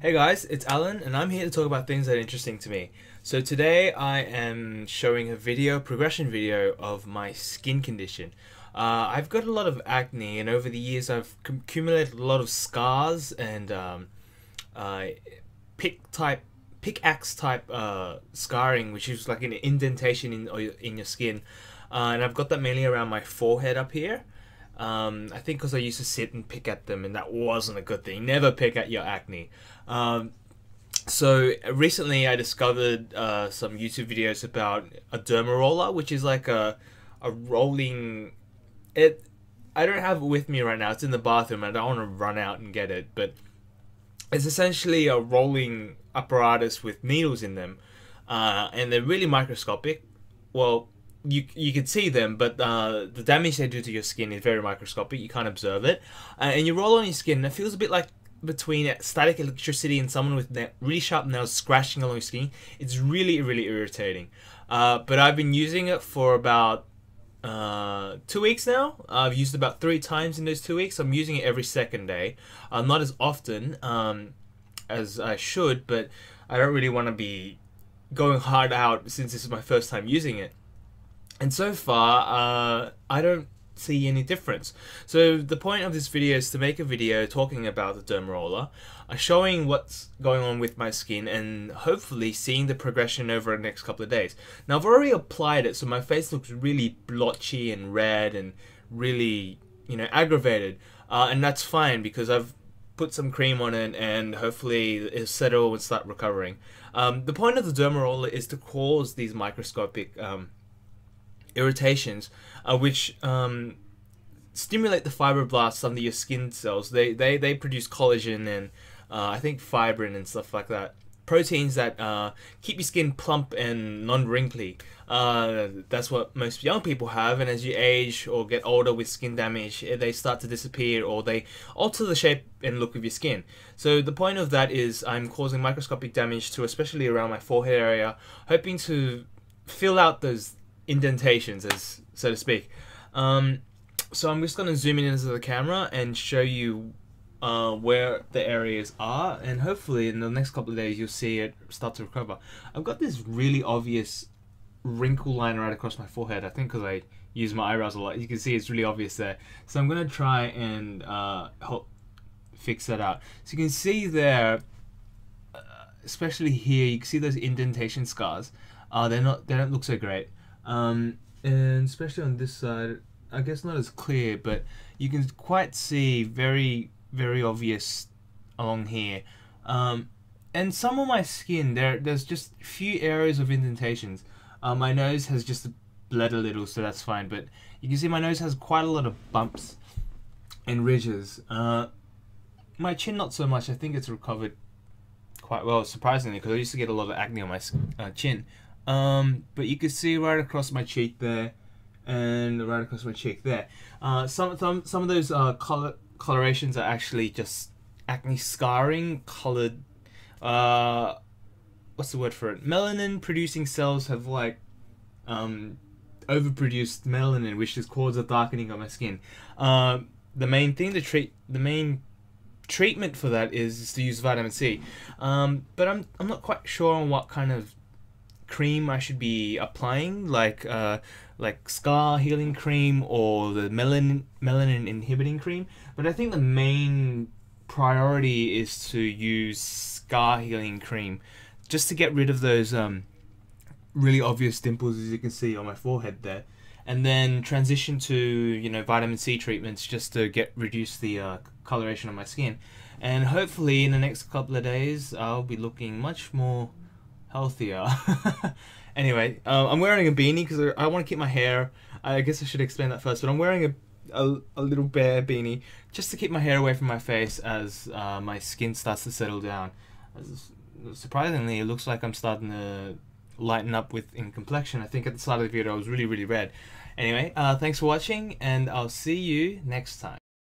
Hey guys, it's Alan and I'm here to talk about things that are interesting to me. So today I am showing a video, progression video of my skin condition. Uh, I've got a lot of acne and over the years I've accumulated a lot of scars and um, uh, pick type, pickaxe type uh, scarring which is like an indentation in, in your skin. Uh, and I've got that mainly around my forehead up here. Um, I think because I used to sit and pick at them, and that wasn't a good thing. Never pick at your acne. Um, so recently, I discovered uh, some YouTube videos about a derma roller, which is like a a rolling. It. I don't have it with me right now. It's in the bathroom. And I don't want to run out and get it, but it's essentially a rolling apparatus with needles in them, uh, and they're really microscopic. Well, you you can see them, but uh, the damage they do to your skin is very microscopic. You can't observe it, uh, and you roll on your skin. And it feels a bit like between static electricity and someone with really sharp nails scratching along your skin. It's really really irritating. Uh, but I've been using it for about uh, two weeks now. I've used it about three times in those two weeks. I'm using it every second day, uh, not as often um, as I should, but I don't really want to be going hard out since this is my first time using it. And so far, uh, I don't see any difference. So the point of this video is to make a video talking about the derma roller, uh, showing what's going on with my skin and hopefully seeing the progression over the next couple of days. Now I've already applied it so my face looks really blotchy and red and really, you know, aggravated. Uh, and that's fine because I've put some cream on it and hopefully it'll settle and start recovering. Um, the point of the derma roller is to cause these microscopic um, irritations, uh, which um, stimulate the fibroblasts under your skin cells. They they, they produce collagen and uh, I think fibrin and stuff like that. Proteins that uh, keep your skin plump and non-wrinkly. Uh, that's what most young people have, and as you age or get older with skin damage, eh, they start to disappear or they alter the shape and look of your skin. So the point of that is I'm causing microscopic damage to especially around my forehead area, hoping to fill out those indentations, as so to speak. Um, so I'm just going to zoom in into the camera and show you uh, where the areas are, and hopefully in the next couple of days you'll see it start to recover. I've got this really obvious wrinkle line right across my forehead. I think because I use my eyebrows a lot. You can see it's really obvious there. So I'm going to try and uh, help fix that out. So you can see there, uh, especially here, you can see those indentation scars. Uh, they're not, they don't look so great. Um, and especially on this side, I guess not as clear, but you can quite see very, very obvious along here. Um, and some of my skin, there, there's just few areas of indentations. Uh, my nose has just bled a little, so that's fine. But you can see my nose has quite a lot of bumps and ridges. Uh, my chin, not so much. I think it's recovered quite well, surprisingly, because I used to get a lot of acne on my uh, chin. Um, but you can see right across my cheek there, and right across my cheek there. Uh, some some some of those uh, color colorations are actually just acne scarring, colored. Uh, what's the word for it? Melanin producing cells have like um, overproduced melanin, which just causes a darkening of my skin. Uh, the main thing to treat the main treatment for that is, is to use vitamin C. Um, but I'm I'm not quite sure on what kind of cream I should be applying, like uh, like scar healing cream or the melanin melanin inhibiting cream. But I think the main priority is to use scar healing cream, just to get rid of those um, really obvious dimples as you can see on my forehead there. And then transition to you know vitamin C treatments just to get reduce the uh, coloration on my skin, and hopefully in the next couple of days I'll be looking much more healthier. anyway, um, I'm wearing a beanie because I, I want to keep my hair. I guess I should explain that first, but I'm wearing a a, a, little bear beanie just to keep my hair away from my face as uh, my skin starts to settle down. As, surprisingly, it looks like I'm starting to lighten up with in complexion. I think at the start of the video I was really really red. Anyway, uh, thanks for watching and I'll see you next time.